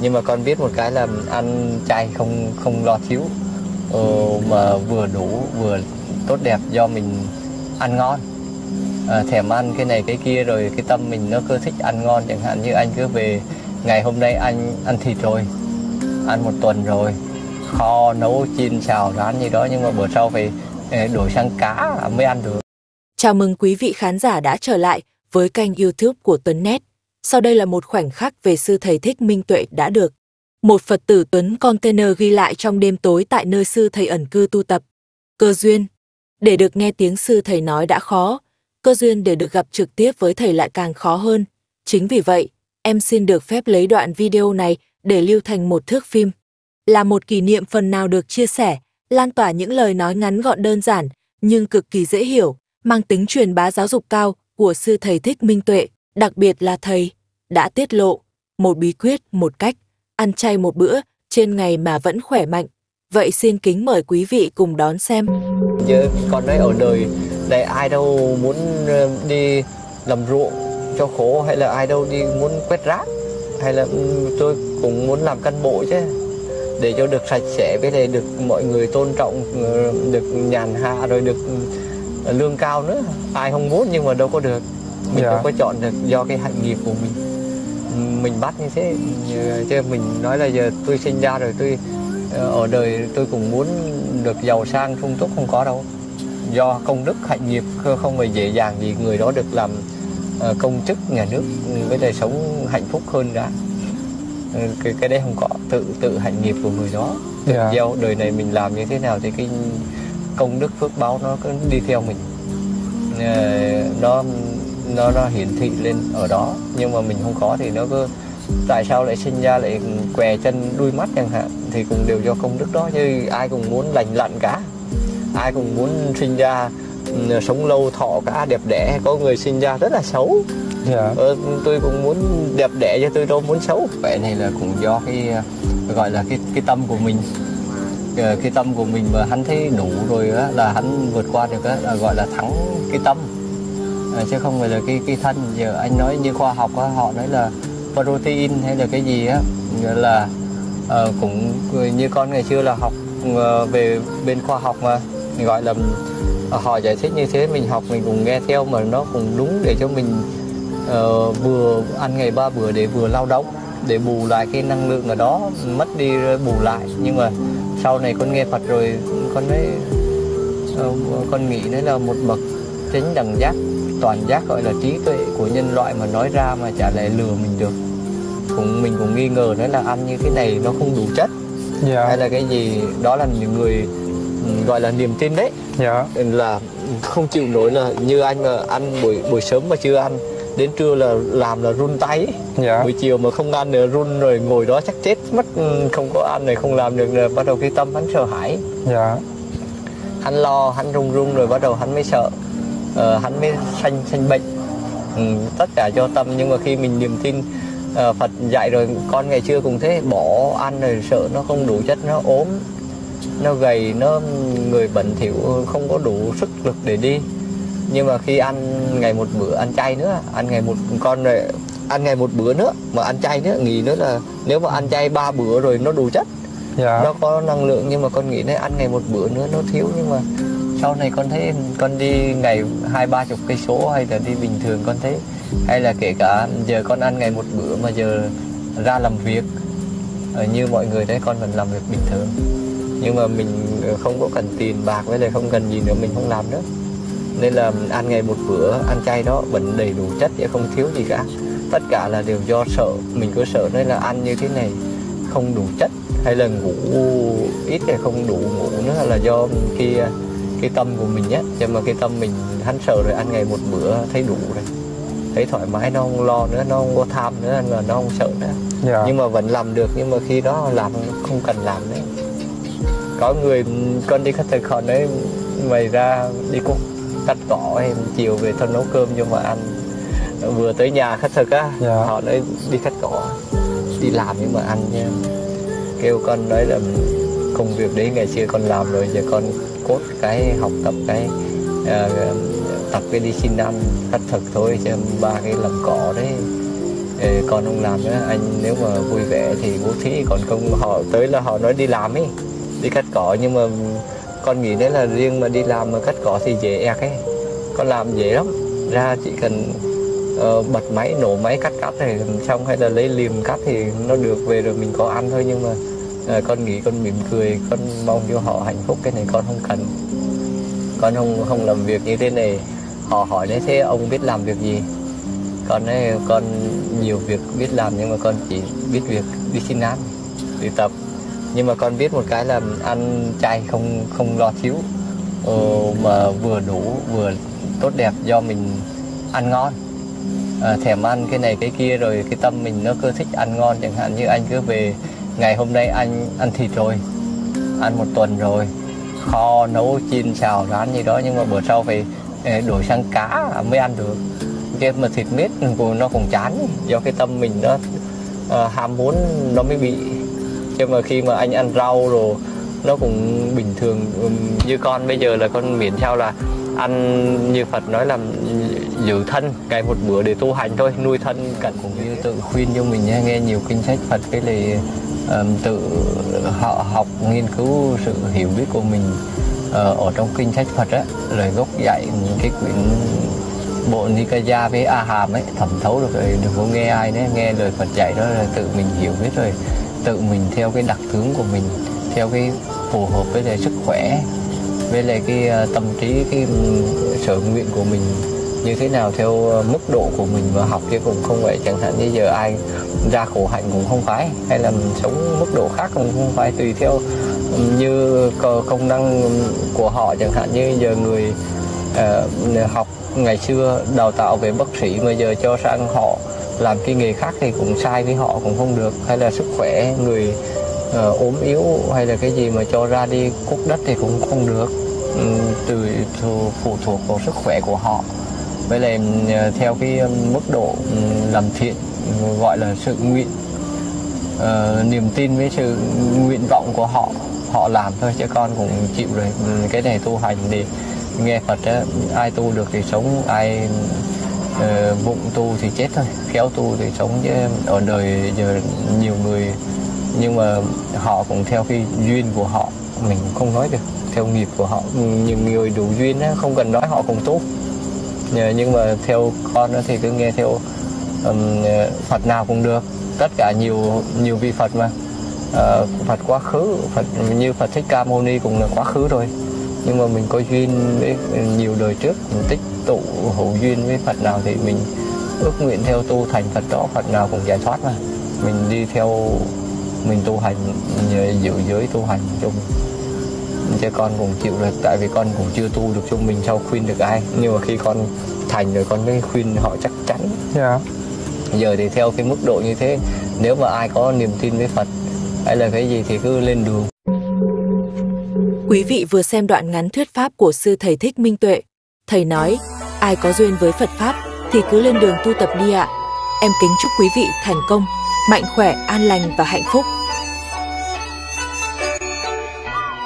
nhưng mà con biết một cái là ăn chay không không lo thiếu. Ờ, mà vừa đủ vừa tốt đẹp do mình ăn ngon. À, thèm ăn cái này cái kia rồi cái tâm mình nó cứ thích ăn ngon. Chẳng hạn như anh cứ về ngày hôm nay anh ăn thịt rồi ăn một tuần rồi kho nấu chiên xào rán gì đó nhưng mà bữa sau phải ờ, đổi sang cá mới ăn được. Chào mừng quý vị khán giả đã trở lại với kênh YouTube của Tuấn Net. Sau đây là một khoảnh khắc về sư thầy Thích Minh Tuệ đã được. Một Phật tử Tuấn container ghi lại trong đêm tối tại nơi sư thầy ẩn cư tu tập. Cơ duyên. Để được nghe tiếng sư thầy nói đã khó, cơ duyên để được gặp trực tiếp với thầy lại càng khó hơn. Chính vì vậy, em xin được phép lấy đoạn video này để lưu thành một thước phim. Là một kỷ niệm phần nào được chia sẻ, lan tỏa những lời nói ngắn gọn đơn giản, nhưng cực kỳ dễ hiểu, mang tính truyền bá giáo dục cao của sư thầy Thích Minh Tuệ, đặc biệt là thầy, đã tiết lộ một bí quyết, một cách, ăn chay một bữa trên ngày mà vẫn khỏe mạnh. Vậy xin kính mời quý vị cùng đón xem. chứ còn đấy ở đời này ai đâu muốn ờ, đi làm ruộng cho khổ hay là ai đâu đi muốn quét rác hay là ừ, tôi cũng muốn làm cán bộ chứ để cho được sạch sẽ với lại được mọi người tôn trọng ờ, được nhàn hạ rồi được ừ, lương cao nữa ai không muốn nhưng mà đâu có được mình Dạ. không có chọn được do cái hạnh nghiệp của mình. Mình bắt như thế chứ mình nói là giờ tôi sinh ra rồi tôi ờ, ở đời tôi cũng muốn được giàu sang sung túc không có đâu. Do công đức hạnh nghiệp không- phải dễ dàng gì người đó được làm ờ, công chức nhà nước với đời sống hạnh phúc hơn đã. Ờ, cái cái đấy không có tự tự hạnh nghiệp của người đó. Tự Dạ. gieo đời này mình làm như thế nào thì cái công đức phước báo nó cứ đi theo mình. Nó nó nó hiển thị lên ở đó. Nhưng mà mình không có thì nó cứ tại sao lại sinh ra lại què chân đuôi mắt chẳng hạn thì cũng đều do công đức đó chứ ai cũng muốn lành lặn cả. Ai cũng muốn sinh ra ừ, sống lâu thọ cả đẹp đẽ. Có người sinh ra rất là xấu. Dạ. Ờ, tôi cũng muốn đẹp đẽ chứ tôi đâu muốn xấu. Vậy này là cũng do cái ờ, gọi là cái cái tâm của mình. Ờ, cái tâm của mình mà hắn thấy đủ rồi á là hắn vượt qua được á là gọi là thắng cái tâm Ờ, chứ không phải là cái cái thân. Giờ anh nói như khoa học á họ nói là protein hay là cái gì á nghĩa là ờ, cũng như con ngày xưa là học ờ, về bên khoa học mà. Gọi là ờ, họ giải thích như thế mình học mình cũng nghe theo mà nó cũng đúng để cho mình uh, vừa ăn ngày ba bữa để vừa lao động để bù lại cái năng lượng ở đó mất đi rồi bù lại. Nhưng mà sau này con nghe Phật rồi con nói uh, con nghĩ đấy là một bậc chính đẳng giác toàn giác gọi là trí tuệ của nhân loại mà nói ra mà chả lẽ lừa mình được. Cũng mình cũng nghi ngờ đấy là ăn như thế này nó không đủ chất. Dạ. Hay là cái gì? Đó là những người ừ, gọi là niềm tin đấy. Dạ. Là không chịu nổi là như anh mà ăn buổi buổi sớm mà chưa ăn đến trưa là làm là run tay dạ. Buổi chiều mà không ăn nữa run rồi ngồi đó chắc chết mất ừ, không có ăn rồi không làm được rồi bắt đầu cái tâm hắn sợ hãi. Dạ. Hắn lo hắn run run rồi bắt đầu hắn mới sợ ờ, hắn mới sanh sanh bệnh. Ừ, tất cả do tâm nhưng mà khi mình niềm tin ờ, Phật dạy rồi con ngày xưa cũng thế bỏ ăn rồi sợ nó không đủ chất nó ốm nó gầy nó người bẩn thỉu không có đủ sức lực để đi. Nhưng mà khi ăn ngày một bữa ăn chay nữa ăn ngày một con rồi ăn ngày một bữa nữa mà ăn chay nữa nghỉ nữa là nếu mà ăn chay ba bữa rồi nó đủ chất dạ. nó có năng lượng nhưng mà con nghĩ này ăn ngày một bữa nữa nó thiếu nhưng mà sau này con thấy con đi ngày hai, ba chục cây số hay là đi bình thường con thấy, hay là kể cả giờ con ăn ngày một bữa mà giờ ra làm việc ờ, như mọi người đấy con vẫn làm việc bình thường. Nhưng mà mình ờ, không có cần tiền bạc với lại không cần gì nữa, mình không làm nữa. Nên là ăn ngày một bữa, ăn chay đó vẫn đầy đủ chất chứ không thiếu gì cả. Tất cả là đều do sợ, mình cứ sợ đấy là ăn như thế này không đủ chất, hay là ngủ ít hay không đủ ngủ nữa là do kia cái tâm của mình á nhưng mà cái tâm mình hắn sợ rồi ăn ngày một bữa thấy đủ rồi. Thấy thoải mái nó không lo nữa nó không có tham nữa là nó không sợ nữa. Dạ. Nhưng mà vẫn làm được nhưng mà khi đó làm không cần làm nữa có người con đi khách thời còn đấy mày ra đi cũng cắt cỏ em chiều về thôi nấu cơm cho mà ăn. Vừa tới nhà khách thực á Dạ. họ nói đi cắt cỏ đi làm nhưng mà ăn nha. Kêu con nói là công việc đấy ngày xưa con làm rồi giờ con cốt cái học tập cái uh, tập cái đi xin ăn thật thực thôi chứ ba cái làm cỏ đấy. Ờ, con không làm nữa anh nếu mà vui vẻ thì bố thí còn không họ tới là họ nói đi làm ấy đi cắt cỏ. Nhưng mà con nghĩ đấy là riêng mà đi làm mà cắt cỏ thì dễ ẹc ấy. Con làm dễ lắm. Ra chỉ cần uh, bật máy nổ máy cắt cắt này xong hay là lấy liềm cắt thì nó được về rồi mình có ăn thôi. Nhưng mà Ờ, con nghĩ con mỉm cười con mong cho họ hạnh phúc cái này con không cần. Con không không làm việc như thế này. Họ hỏi đấy thế ông biết làm việc gì? Con ấy con nhiều việc biết làm nhưng mà con chỉ biết việc đi xin ăn đi tập. Nhưng mà con biết một cái là ăn chay không không lo thiếu. Ờ, mà vừa đủ vừa tốt đẹp do mình ăn ngon. À, thèm ăn cái này cái kia rồi cái tâm mình nó cứ thích ăn ngon chẳng hạn như anh cứ về ngày hôm nay anh ăn thịt rồi ăn một tuần rồi. Kho nấu chiên xào rán gì đó nhưng mà bữa sau phải ờ, đổi sang cá mới ăn được. Cái mà thịt miết nó cũng chán do cái tâm mình nó uh, ờ, ham muốn nó mới bị. Chứ mà khi mà anh ăn rau rồi nó cũng bình thường như con bây giờ là con miễn sao là ăn như Phật nói là giữ thân ngày một bữa để tu hành thôi nuôi thân cần cũng như tự khuyên cho mình nghe nhiều kinh sách Phật cái này tự họ học, nghiên cứu sự hiểu biết của mình ờ, ở trong kinh sách Phật á, lời gốc dạy những cái quyển bộ Nikaya với A Hàm ấy, thẩm thấu được rồi, đừng có nghe ai đấy nghe lời Phật dạy đó là tự mình hiểu biết rồi, tự mình theo cái đặc tướng của mình, theo cái phù hợp với lại sức khỏe, với lại cái ờ, tâm trí, cái sở nguyện của mình như thế nào theo ờ, mức độ của mình và học chứ cũng không vậy chẳng hạn như giờ ai ra khổ hạnh cũng không phải hay là mình sống mức độ khác cũng không phải tùy theo như công năng của họ. Chẳng hạn như giờ người uh, học ngày xưa đào tạo về bác sĩ mà giờ cho sang họ làm cái nghề khác thì cũng sai với họ cũng không được. Hay là sức khỏe người uh, ốm yếu hay là cái gì mà cho ra đi cúc đất thì cũng không được. Từ phụ thuộc vào sức khỏe của họ với lại ờ, theo cái mức độ làm thiện gọi là sự nguyện uh, niềm tin với sự nguyện vọng của họ họ làm thôi chứ con cũng chịu rồi. Cái này tu hành thì nghe Phật á, ai tu được thì sống ai ờ, uh, vụng tu thì chết thôi khéo tu thì sống chứ. Ở đời giờ nhiều người nhưng mà họ cũng theo cái duyên của họ mình không nói được theo nghiệp của họ. Những người đủ duyên á, không cần nói họ cũng tu nhưng mà theo con thì cứ nghe theo um, Phật nào cũng được. Tất cả nhiều nhiều vị Phật mà. Uh, Phật quá khứ Phật như Phật thích Ca Mâu Ni cũng là quá khứ rồi. Nhưng mà mình có duyên với ừ, nhiều đời trước mình tích tụ hữu duyên với Phật nào thì mình ước nguyện theo tu thành Phật đó Phật nào cũng giải thoát mà. Mình đi theo mình tu hành giữ giới tu hành chung chứ con cũng chịu được tại vì con cũng chưa tu được chung mình sao khuyên được ai nhưng mà khi con thành rồi con mới khuyên họ chắc chắn Dạ. giờ thì theo cái mức độ như thế nếu mà ai có niềm tin với Phật hay là cái gì thì cứ lên đường Quý vị vừa xem đoạn ngắn thuyết pháp của sư thầy Thích Minh Tuệ. Thầy nói, ai có duyên với Phật Pháp thì cứ lên đường tu tập đi ạ. Em kính chúc quý vị thành công, mạnh khỏe, an lành và hạnh phúc.